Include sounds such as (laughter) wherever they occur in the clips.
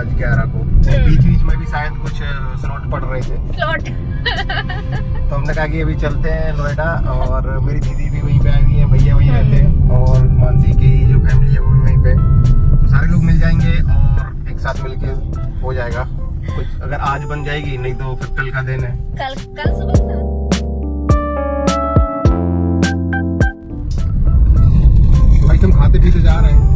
आज ग्यारह को। बीच बीच में भी शायद कुछ स्लॉट पड़ रहे थे। स्लॉट तो हमने कहा कि अभी चलते हैं नोएडा और मेरी दीदी भी वहीं पे आई हुई है भैया वहीं रहते हैं और मानसी की जो फैमिली है वो भी वहीं पे। तो सारे लोग मिल जाएँगे और एक साथ मिलके हो जाएगा। कुछ अगर आज बन जाएगी नहीं तो फिर कल का दिन है। कल कल सुबह भाई तुम खाते पीते जा रहे है।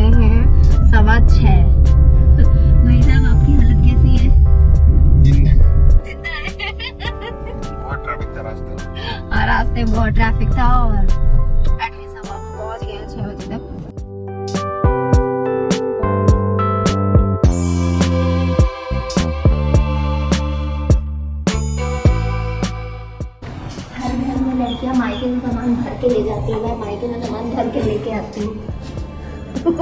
रहे हैं सवा छः भाई साहब आपकी हालत कैसी है? ज़िंदा है ज़िंदा बहुत ट्रैफ़िक था रास्ते में। और रास्ते में बहुत ट्रैफ़िक था और एटलीस्ट हम पहुँच गए छह बजे तक। में लड़कियाँ मायके से सामान भर के ले जाती है। मैं मायके से सामान भर के लेके आती हूँ। मम्मी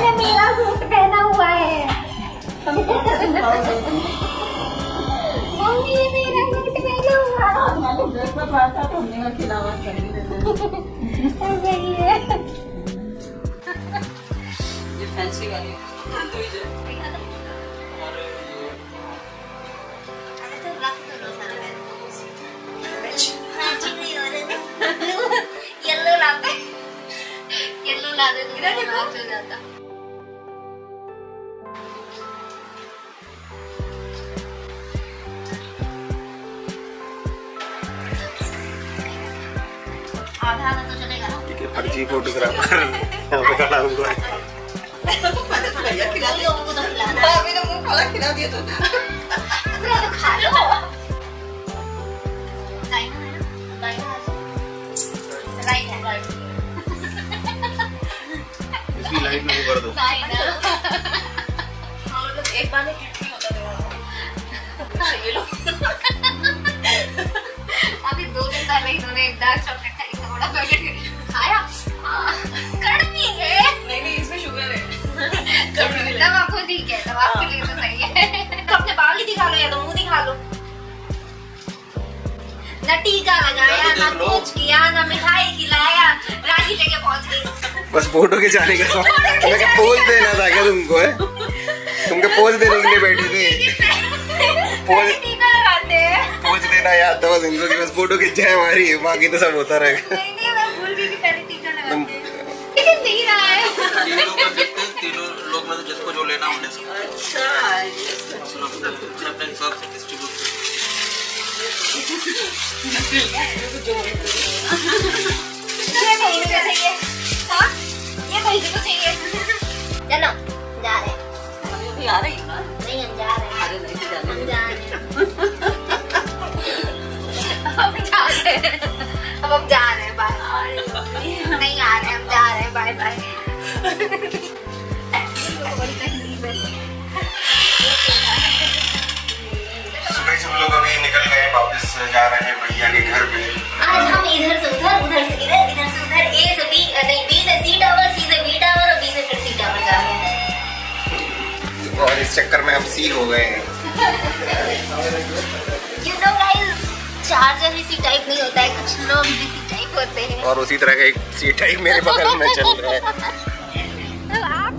ने मेरा सूट पहना हुआ है। मम्मी ने मेरा सूट पहना हुआ है। सही है येलो ठीक है फर्जी फोटोग्राफर यहाँ पे खड़ा हुआ है। कल लोगों को तो खिलाना ही तो मुँह दिखा लो न टीका लगाया न कुछ किया न मिठाई खिलाया राखी लेके पहुँच गई। बस फ़ोटो के जाने का। मैं क्या पोज देना था क्या तुमको है? तुमको पोज देने के लिए बैठी थी। पहले टीका लगाते हैं। पोज देना याद था बस इनको कि बस फ़ोटो खिंच जाए हमारी बाकी तो सब होता रहेगा। ये कोई को चाहिए हाँ ये कोई को चाहिए चलो जा रहे हैं। नहीं हम जा रहे हम जा रहे हम जा रहे अब हम जा सी हो गए हैं। You know guys, चार्जर इसी टाइप नहीं होता है कुछ लोग इसी टाइप होते हैं। और उसी तरह का एक सी टाइप मेरे बगल में चल रहा है। (laughs) तो हाँ?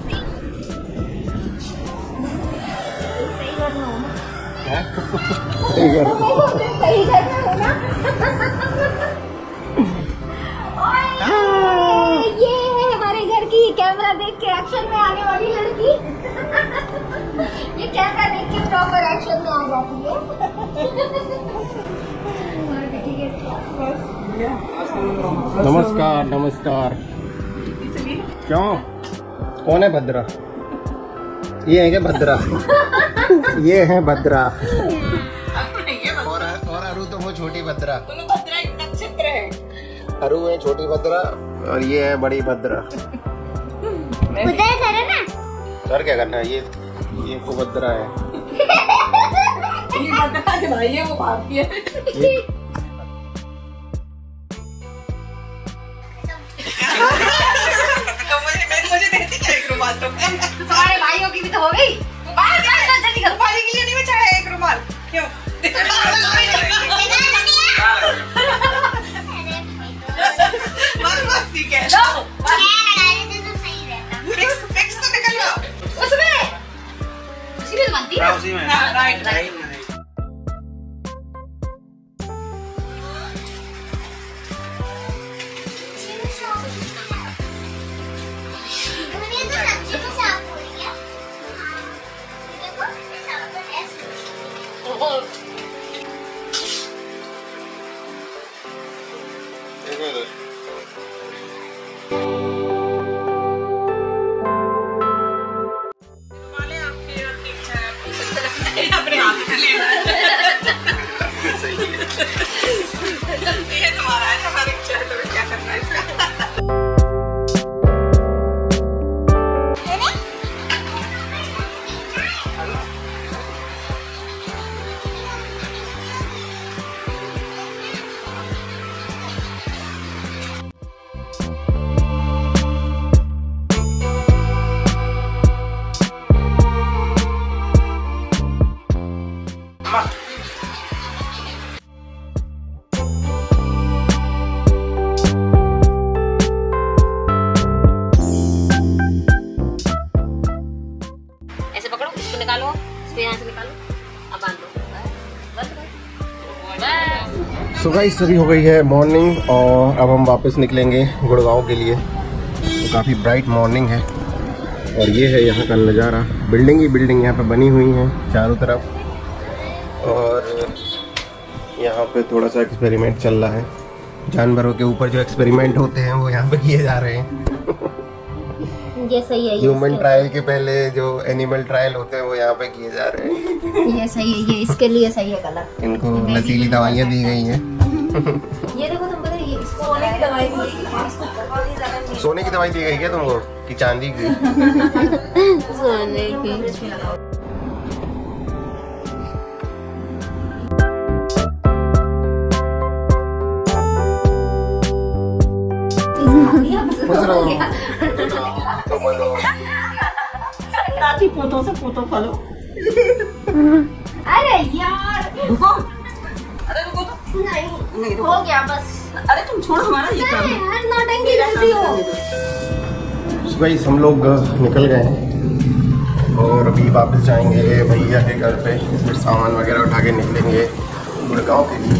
सही (laughs) हाँ। ये हमारे घर की कैमरा देख के एक्शन में आने वाली लड़की। (laughs) नमस्कार। क्यों? कौन है भद्रा? ये है क्या भद्रा? (laughs) ये है भद्रा। और और अरु तो वो छोटी भद्रा। अरु है छोटी भद्रा और ये है बड़ी भद्रा। उधर ना। सर क्या करना है? ये ये को भद्रा है। (laughs) ये तुम्हारे भाइयों की भी तो हो गई। बाहर जा, जा, जल्दी करो। उसमें। उसी में तो बनती है। उसी में। राइट राइट देखो इधर। गाइस अभी हो गई है मॉर्निंग और अब हम वापस निकलेंगे गुड़गांव के लिए। तो काफ़ी ब्राइट मॉर्निंग है। और ये है यहाँ का नज़ारा। बिल्डिंग ही बिल्डिंग यहाँ पे बनी हुई है चारों तरफ़। और यहाँ पे थोड़ा सा एक्सपेरिमेंट चल रहा है। जानवरों के ऊपर जो एक्सपेरिमेंट होते हैं वो यहाँ पे किए जा रहे हैं। ये सही है ह्यूमन ट्रायल के पहले जो एनिमल ट्रायल होते हैं वो यहाँ पे किए जा रहे हैं। ये सही है ये इसके लिए सही है कलर इनको नशीली दवाइयाँ दी गई हैं। ये देखो तुम पता है ये इसको सोने की दवाई सोने की दवाई दी गई क्या तुमको? कि चांदी की? सोने की खुश रहो तो। बोलो अरे यार नहीं। हो गया बस। अरे तुम छोड़ो हमारा ये काम नौटंकी करती हो। So हम लोग निकल गए हैं और अभी वापस जाएँगे भैया के घर पे। फिर सामान वगैरह उठा के निकलेंगे गुड़गांव के लिए।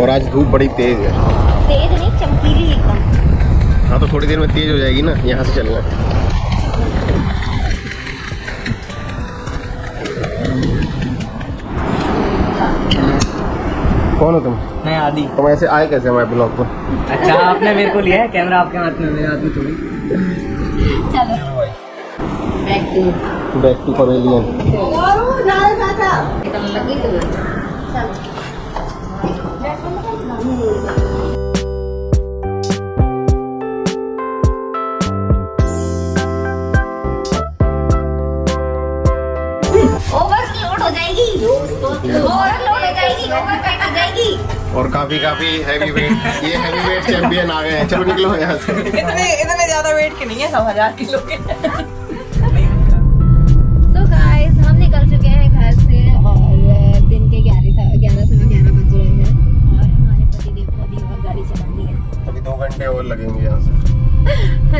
और आज धूप बड़ी तेज है। तेज नहीं चमकीली एकदम। हाँ तो थोड़ी देर में तेज हो जाएगी ना यहाँ से चलना। कौन हो तुम? मैं आदि। तुम ऐसे आए कैसे हमारे ब्लॉग पर अच्छा आपने मेरे को लिया है कैमरा आपके हाथ में मेरे हाथ में थोड़ी। चलो। Back to back to pavilion और काफ़ी हैवी वेट ये हैवी वेट चैंपियन आ गए हैं। चलो निकलो यहाँ से। इतने इतने ज़्यादा वेट के नहीं है सब हज़ार किलो के। गाइस हम निकल चुके हैं घर से और दिन के ग्यारह ग्यारह सवा ग्यारह बज रहे हैं। और हमारे पति देव को अभी और गाड़ी चलानी है। अभी दो घंटे और लगेंगे यहाँ से।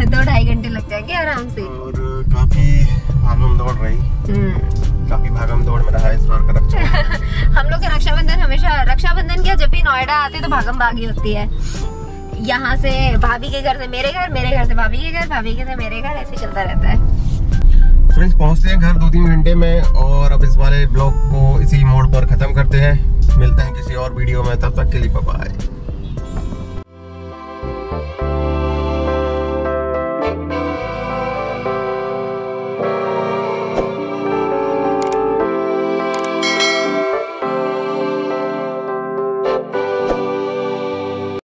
दो ढाई घंटे लग जाएँगे आराम से। और काफ़ी भागम दौड़ रही। काफ़ी भागम दौड़ में रहा इस बार का रक्षा (laughs) हम लोग के रक्षाबंधन हमेशा रक्षाबंधन क्या जब भी नोएडा आते तो भागम भागी होती है। यहाँ से भाभी के घर से मेरे घर मेरे घर से भाभी के घर भाभी के से मेरे घर ऐसे चलता रहता है। फ्रेंड्स पहुँचते हैं घर दो तीन घंटे में और अब इस वाले ब्लॉग को इसी मोड़ पर खत्म करते हैं। मिलते हैं किसी और वीडियो में तब तक के लिए बाय